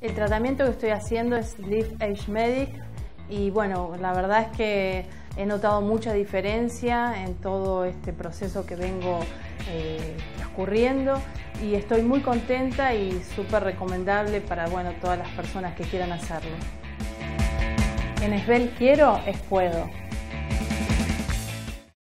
El tratamiento que estoy haciendo es Live Age Medic y bueno, la verdad es que he notado mucha diferencia en todo este proceso que vengo eh, transcurriendo y estoy muy contenta y súper recomendable para bueno, todas las personas que quieran hacerlo. En Esbel quiero es puedo.